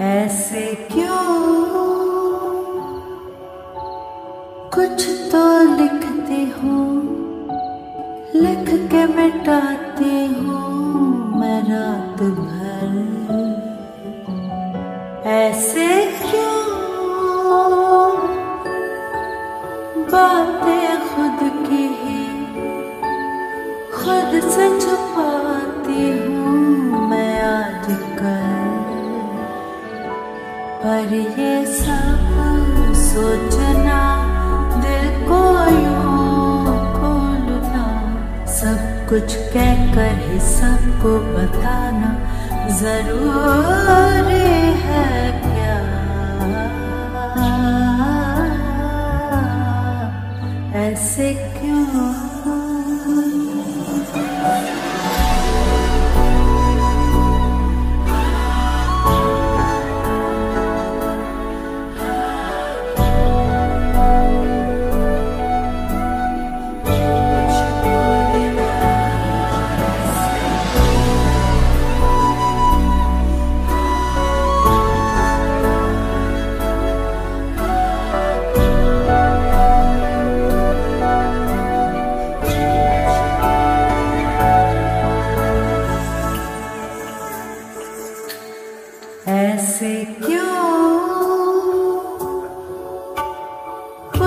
ऐसे क्यों? कुछ तो लिखती हूँ, लिख के मिटाती हूँ मैं रात भर। ऐसे क्यों? बातें खुद की ही, खुद से छुपाती पर ये सब सोचना दिल को यूँ खोलना। सब कुछ कहकर ही सबको बताना ज़रूरी है ऐसे क्यों?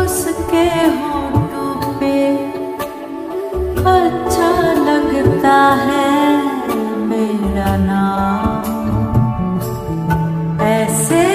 उसके होठों पे अच्छा लगता है मेरा नाम। ऐसे